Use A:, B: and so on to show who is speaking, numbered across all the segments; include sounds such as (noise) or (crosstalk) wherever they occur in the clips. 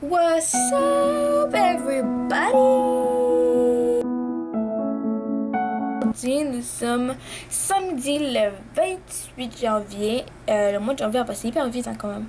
A: What's up, everybody? Nous sommes samedi le 28 janvier. Euh, le mois de janvier a passé hyper vite hein, quand même.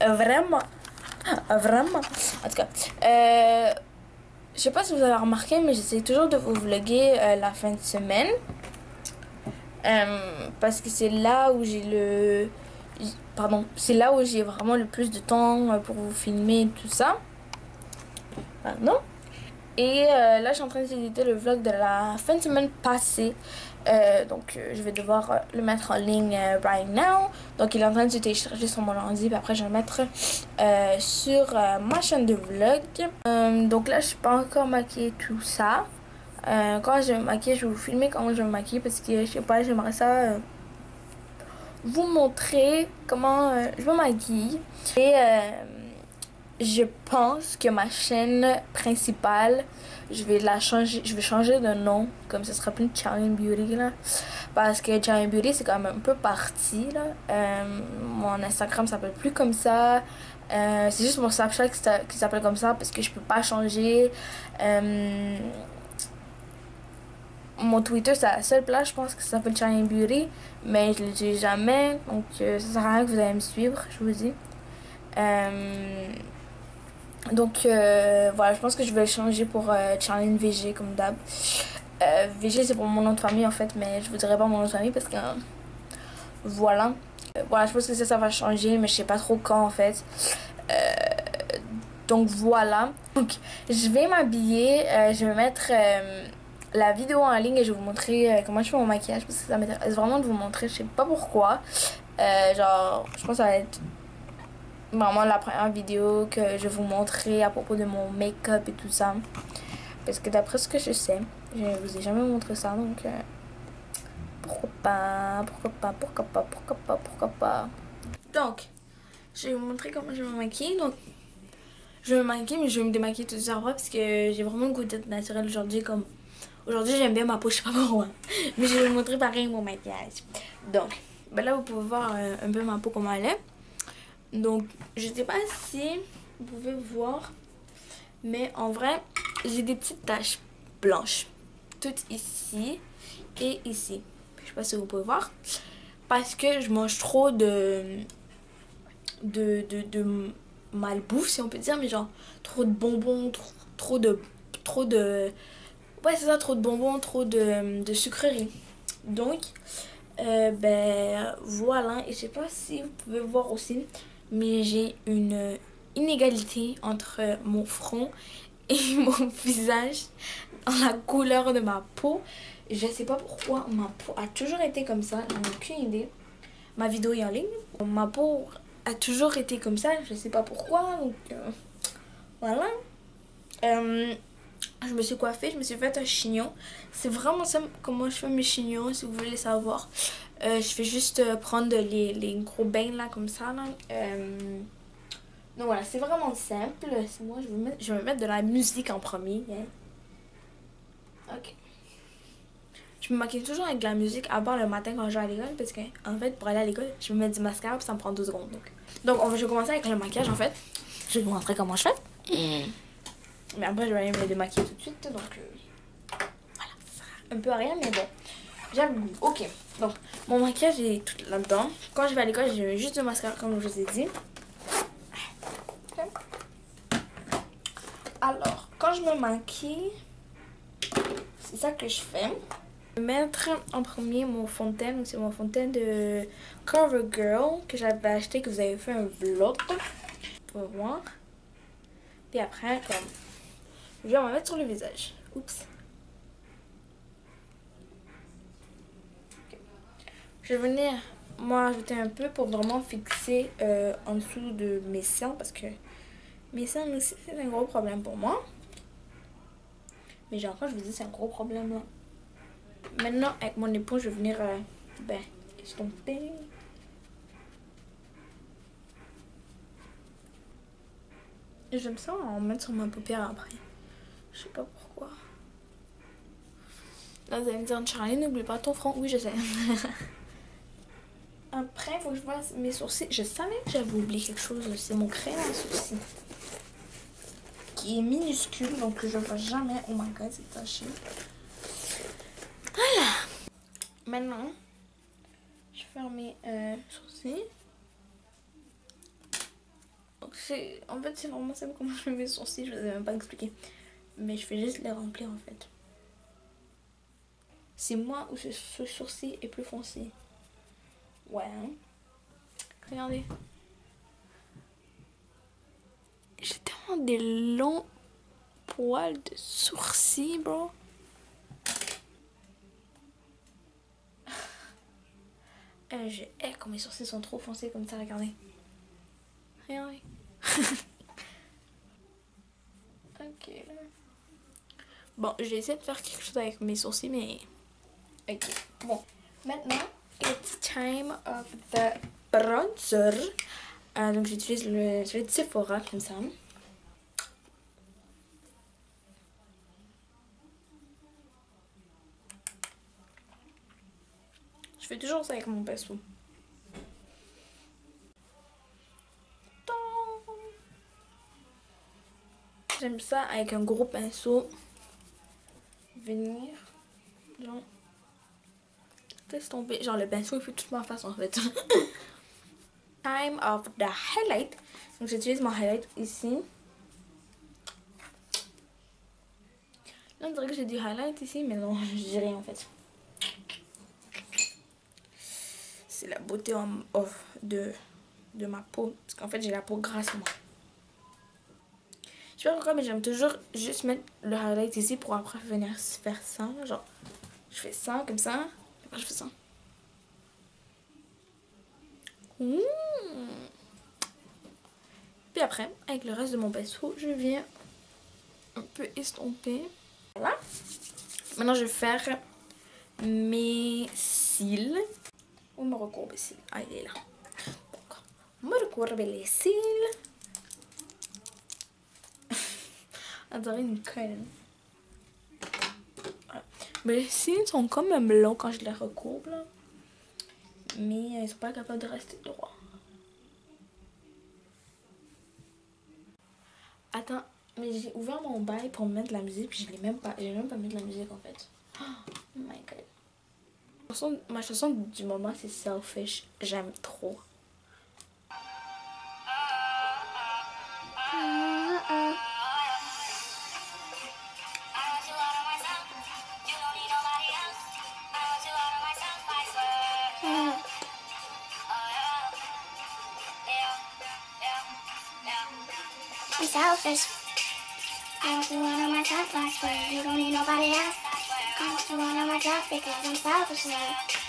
A: Euh, vraiment. Euh, vraiment. En tout cas, euh, je sais pas si vous avez remarqué, mais j'essaie toujours de vous vlogger euh, la fin de semaine. Parce que c'est là où j'ai le pardon c'est là où j'ai vraiment le plus de temps euh, pour vous filmer tout ça. Pardon. Et euh, là je suis en train d'éditer le vlog de la fin de semaine passée. Euh, donc je vais devoir le mettre en ligne right now. Donc il est en train de se télécharger sur mon ordi puis après je vais le mettre sur ma chaîne de vlog. Donc là je suis pas encore maquillée tout ça. Quand je vais me maquiller, je vais vous filmer comment je vais me maquiller parce que je sais pas, j'aimerais ça vous montrer comment euh, je me maquille. Et euh, je pense que ma chaîne principale, je vais la changer, je vais changer de nom, comme ce sera plus Charlie Beauty là. Parce que Charlie Beauty c'est quand même un peu parti là. Euh, mon Instagram s'appelle plus comme ça. Euh, c'est juste mon Snapchat qui s'a- qui s'appelle comme ça parce que je peux pas changer. Euh, mon Twitter, c'est la seule place, je pense, que ça s'appelle Charlie Beauty. Mais je l'utilise jamais. Donc, euh, ça sert à rien que vous allez me suivre, je vous dis. Euh, donc, euh, voilà, je pense que je vais changer pour Charlie VG, comme d'hab. VG, c'est pour mon nom de famille, en fait. Mais je vous dirai pas mon nom de famille parce que... voilà. Voilà, je pense que ça, ça va changer. Mais je sais pas trop quand, en fait. Donc, voilà. Donc, je vais m'habiller. je vais mettre... euh, la vidéo en ligne et je vais vous montrer euh, comment je fais mon maquillage parce que ça m'intéresse vraiment de vous montrer, je sais pas pourquoi. Euh, genre, je pense que ça va être vraiment la première vidéo que je vous montrer à propos de mon make-up et tout ça. Parce que d'après ce que je sais, je vous ai jamais montré ça donc euh, pourquoi pas, pourquoi pas, pourquoi pas, pourquoi pas, pourquoi pas. Donc, je vais vous montrer comment je me maquille. Donc, je me maquiller mais je vais me démaquiller tout de suite parce que j'ai vraiment le goût d'être naturel aujourd'hui comme Aujourd'hui, j'aime bien ma peau, je sais pas pourquoi. (laughs) Mais je vais vous montrer pareil mon maquillage. Donc, ben là, vous pouvez voir euh, un peu ma peau comment elle est. Donc, je sais pas si vous pouvez voir. Mais en vrai, j'ai des petites taches blanches. Toutes ici et ici. Je sais pas si vous pouvez voir. Parce que je mange trop de... De, de, malbouffe, si on peut dire. Mais genre, trop de bonbons, trop de... Trop de Ouais, c'est ça, trop de bonbons, trop de, de sucreries. Donc, euh, ben voilà. Et je sais pas si vous pouvez voir aussi, mais j'ai une inégalité entre mon front (laughs) et mon visage dans la couleur de ma peau. Je sais pas pourquoi ma peau a toujours été comme ça, j'en ai aucune idée. Ma vidéo est en ligne. Ma peau a toujours été comme ça, je sais pas pourquoi. Donc, euh, voilà. Euh, je me suis coiffée, je me suis fait un chignon. C'est vraiment simple comment je fais mes chignons, si vous voulez savoir. Euh, je vais juste euh, prendre les, les gros bains là, comme ça. Là. Euh, donc voilà, c'est vraiment simple. Moi, je vais, mettre, je vais mettre de la musique en premier. hein. Ok. Je me maquille toujours avec de la musique, à le matin quand je vais à l'école. Parce que, en fait, pour aller à l'école, je me mets du mascara, puis ça me prend deux secondes. Donc, donc je vais commencer avec le maquillage en fait. Je vais vous montrer comment je fais. Mais après, je vais aller me démaquiller tout de suite. Donc, euh, voilà. Ça un peu à rien, mais bon. J'aime. Ok. Donc, mon maquillage est tout là-dedans. Quand je vais à l'école, j'ai juste du mascara, comme je vous ai dit. Alors, quand je me maquille, c'est ça que je fais. Je vais mettre en premier mon fond de teint. C'est mon fond de de CoverGirl que j'avais acheté, que vous avez fait un vlog. Pour voir. Puis après, comme je vais m'en mettre sur le visage. Oups. Je vais venir moi ajouter un peu pour vraiment fixer euh, en dessous de mes seins parce que mes seins aussi c'est un gros problème pour moi. Mais genre quand je vous dis c'est un gros problème. Maintenant avec mon éponge je vais venir euh, ben estomper. Et J'aime ça en mettre sur ma paupière après. Je sais pas pourquoi. Là, vous allez me dire, Charlie, n'oublie pas ton front. Oui, je sais. (laughs) Après, il faut que je fasse mes sourcils. Je savais que j'avais oublié quelque chose. C'est mon crayon à sourcils. qui est minuscule, donc je vois jamais. Oh my god, c'est taché. Voilà. Maintenant, je ferme mes euh, sourcils. En fait, c'est vraiment simple comment je fais mes sourcils, je ne vous ai même pas expliqué. Mais je fais juste les remplir en fait. C'est moi où ce, sourcil est plus foncé. Ouais. Hein. Regardez. J'ai tellement des longs poils de sourcils, bro. (laughs) Euh, je hais quand mes sourcils sont trop foncés comme ça, regardez. Regardez. (laughs) ok. Bon, j'ai essayé de faire quelque chose avec mes sourcils, mais... Ok. Bon. Maintenant, it's time of the bronzer. Euh, donc j'utilise le, celui de Sephora comme ça. Je fais toujours ça avec mon pinceau. J'aime ça avec un gros pinceau. Venir. Genre. tomber. Genre le pinceau il fait toute ma face en fait. (laughs) Time of the highlight. Donc j'utilise mon highlight ici. Là on dirait que j'ai du highlight ici mais non (laughs) dis rien en fait. C'est la beauté de, de ma peau. Parce qu'en fait j'ai la peau grasse moi. Je sais pas pourquoi mais j'aime toujours juste mettre le highlight ici pour après venir faire ça. Genre je fais ça comme ça. Après je fais ça. Mmh. Puis après, avec le reste de mon pinceau, je viens un peu estomper. Voilà. Maintenant, je vais faire mes cils. Où me recourbe les cils Ah, il est là. Me recourber les cils. Adoré une colle. Mais les cils sont quand même longs quand je les recourbe. Mais ils sont pas capables de rester droits. Attends, mais j'ai ouvert mon bail pour mettre la musique, puis je l'ai même pas, j'ai même pas mis de la musique en fait. Oh my god. Ma chanson, du moment c'est Selfish, j'aime trop. Selfish. I do one of my top I swear you don't need nobody else. I do one of my top because I'm selfish now.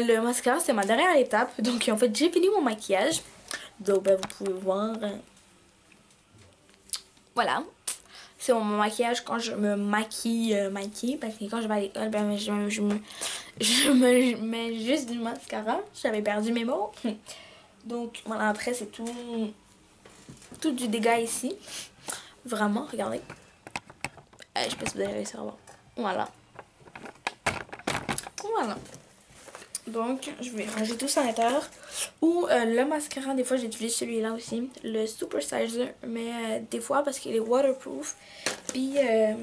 A: Le mascara c'est ma dernière étape. Donc en fait j'ai fini mon maquillage. Donc ben, vous pouvez voir euh, voilà. C'est mon maquillage quand je me maquille euh, maquille. Parce que quand je vais à l'école ben, je, me, je me mets juste du mascara. J'avais perdu mes mots. (laughs) Donc voilà après c'est tout tout du dégât ici. Vraiment regardez. Je sais pas si vous allez réussir voilà. Voilà donc, je vais ranger tout ça à l'intérieur. Ou euh, le mascara, des fois j'utilise celui-là aussi. Le Super Sizer. Mais euh, des fois parce qu'il est waterproof. Puis, euh,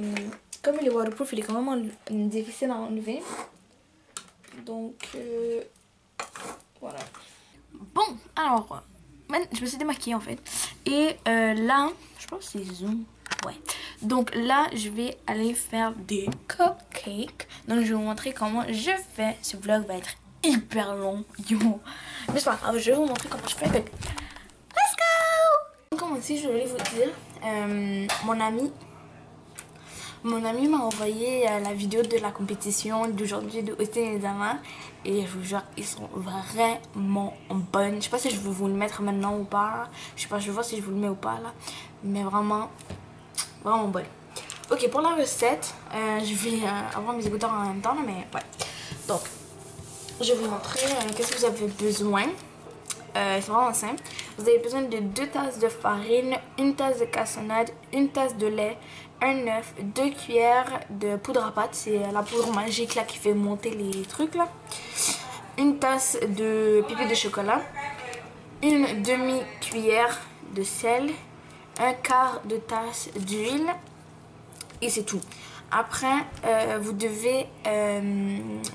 A: comme il est waterproof, il est quand même difficile à enlever. Donc, voilà. Bon, alors, je me suis démaquillée en fait. Et là, je pense que c'est Zoom. Ouais. Donc là, je vais aller faire des cupcakes. Donc je vais vous montrer comment je fais. Ce vlog va être hyper long. Yo. Mais je vais vous montrer comment je fais. Let's go Comme aussi, je voulais vous dire, euh, mon ami mon ami m'a envoyé euh, la vidéo de la compétition d'aujourd'hui de Austin et Zama. Et je vous jure, ils sont vraiment bonnes. Je sais pas si je vais vous le mettre maintenant ou pas. Je sais pas, je vais voir si je vous le mets ou pas là. Mais vraiment, vraiment bonnes. Ok, pour la recette, euh, je vais avoir mes écouteurs en même temps, mais ouais. Donc, je vais vous montrer qu'est-ce que vous avez besoin. c'est vraiment simple. Vous avez besoin de 2 tasses de farine, une tasse de cassonade, une tasse de lait, un œuf, 2 cuillères de poudre à pâte, c'est la poudre magique là qui fait monter les trucs là. Une tasse de pipi de chocolat, une demi-cuillère de sel, un quart de tasse d'huile et c'est tout. Après, euh, vous devez euh,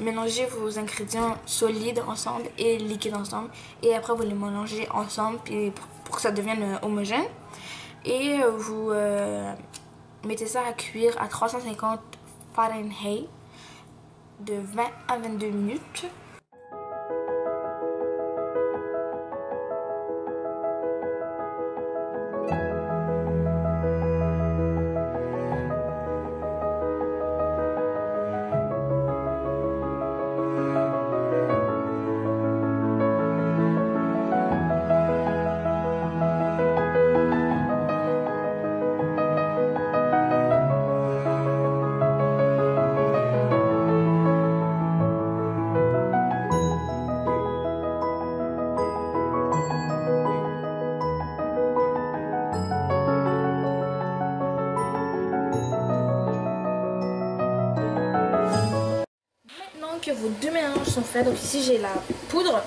A: mélanger vos ingrédients solides ensemble et liquides ensemble. Et après, vous les mélangez ensemble pour, pour que ça devienne euh, homogène. Et vous mettez ça à cuire à 350 Fahrenheit de 20 à 22 minutes. Donc ici j'ai la poudre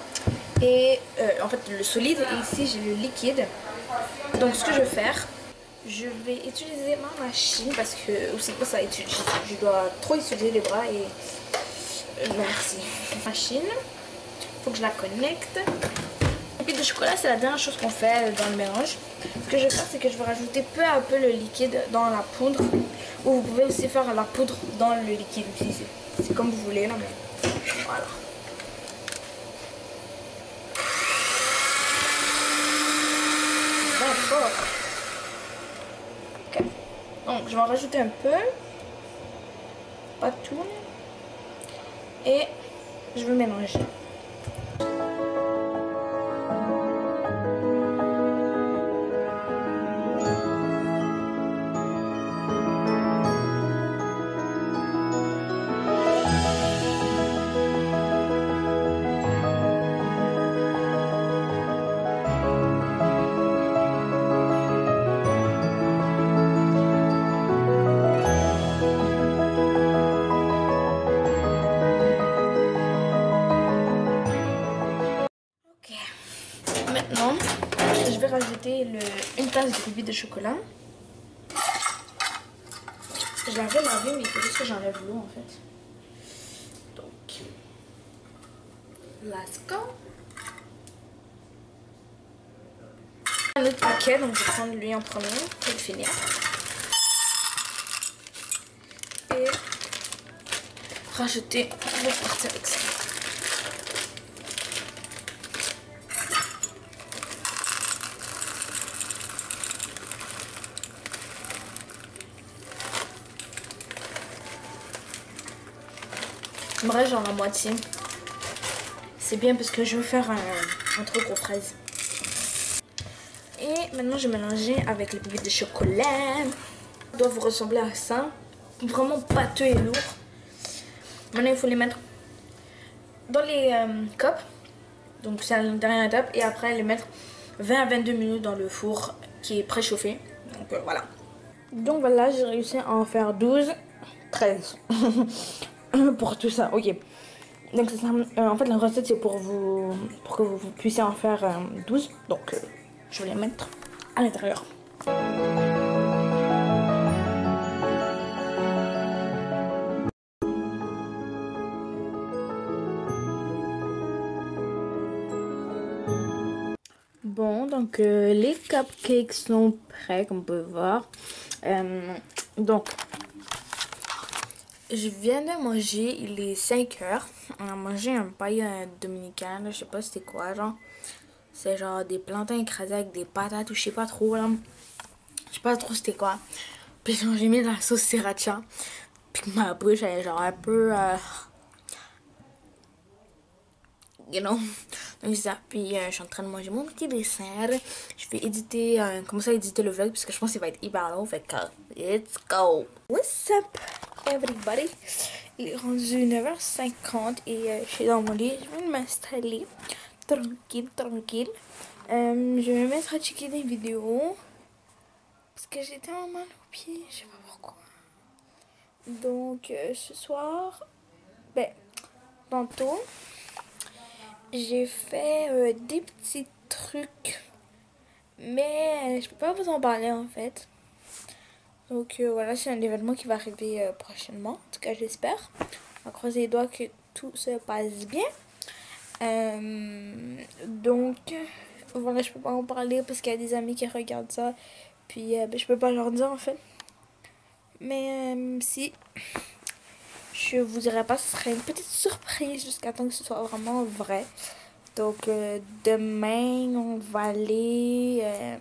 A: et euh, en fait le solide et ici j'ai le liquide. Donc ce que je vais faire, je vais utiliser ma machine parce que aussi je dois trop utiliser les bras et euh, merci. Machine, faut que je la connecte. Le de chocolat c'est la dernière chose qu'on fait dans le mélange. Ce que je vais faire c'est que je vais rajouter peu à peu le liquide dans la poudre ou vous pouvez aussi faire la poudre dans le liquide. C'est comme vous voulez mais voilà. Donc, je vais en rajouter un peu. Pas tout. Et je vais mélanger. De chocolat. Je l'avais lavé, mais il faut juste que j'enlève l'eau en fait. Donc, let's go. Un autre paquet, donc je vais prendre lui en premier pour le finir. Et rajouter, vais partir avec ça. Reste genre la moitié. C'est bien parce que je veux faire un, truc aux fraises. Et maintenant, je vais mélanger avec les bébés de chocolat. Ils doivent ressembler à ça. Vraiment pâteux et lourd. Maintenant, il faut les mettre dans les euh, cups. Donc, c'est la dernière étape. Et après, les mettre 20 à 22 minutes dans le four qui est préchauffé. Donc, euh, voilà. Donc, voilà, j'ai réussi à en faire 12, 13. (laughs) (clears throat) pour tout ça. Ok. Donc ça, euh, en fait la recette c'est pour vous pour que vous, puissiez en faire 12. Euh, Donc euh, je vais les mettre à l'intérieur. Bon, donc les cupcakes sont prêts, comme vous pouvez voir. Donc, je viens de manger, il est 5 heures. On a mangé un paille euh, dominicain, je sais pas c'était quoi, genre. C'est genre des plantains écrasés avec des patates ou je sais pas trop, là. Je sais pas trop c'était quoi. Puis j'ai mis de la sauce sriracha. Puis ma bouche, elle est genre un peu... Euh, you know. Donc ça. Puis euh, je suis en train de manger mon petit dessert. Je vais éditer, euh, commencer à éditer le vlog parce que je pense qu'il va être hyper long. Fait que, let's go. What's up? Everybody? Il est rendu 9h50 et euh, je suis dans mon lit. Je vais m'installer tranquille, tranquille. Euh, je vais me mettre à checker des vidéos. Parce que j'ai tellement mal aux pieds, je sais pas pourquoi. Donc ce soir, ben, tantôt, j'ai fait euh, des petits trucs. Mais je peux pas vous en parler en fait. Donc euh, voilà, c'est un événement qui va arriver euh, prochainement. En tout cas, j'espère. On va croiser les doigts que tout se passe bien. donc voilà, je peux pas en parler parce qu'il y a des amis qui regardent ça. Puis ben, je peux pas leur dire en fait. Mais si je vous dirai pas, ce serait une petite surprise jusqu'à temps que ce soit vraiment vrai. Donc euh, demain, on va aller euh,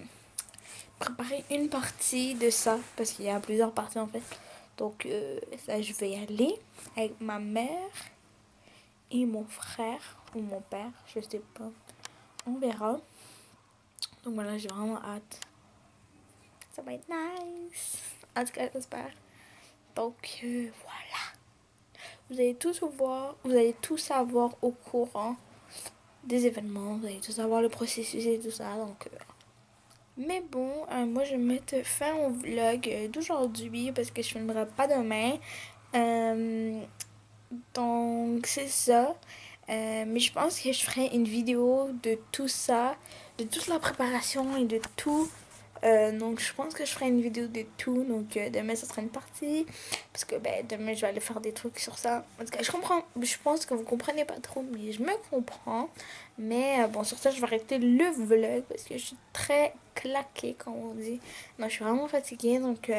A: préparer une partie de ça parce qu'il y a plusieurs parties en fait. Donc euh, ça, je vais y aller avec ma mère et mon frère ou mon père, je sais pas. On verra. Donc voilà, j'ai vraiment hâte. Ça va être nice. En tout cas, j'espère. Donc voilà. Vous allez tout savoir, vous allez tout savoir au courant des événements, vous allez tout savoir le processus et tout ça. Donc, euh. Mais bon, euh, moi je vais mettre fin au vlog euh, d'aujourd'hui parce que je filmerai pas demain. donc c'est ça. mais je pense que je ferai une vidéo de tout ça, de toute la préparation et de tout euh, donc je pense que je ferai une vidéo de tout. Donc euh, demain ça sera une partie. Parce que ben, demain je vais aller faire des trucs sur ça. En tout cas je comprends. Je pense que vous comprenez pas trop. Mais je me comprends. Mais euh, bon sur ça je vais arrêter le vlog. Parce que je suis très claquée comme on dit. Non je suis vraiment fatiguée. Donc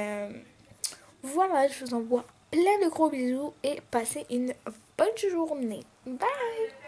A: voilà je vous envoie plein de gros bisous. Et passez une bonne journée. Bye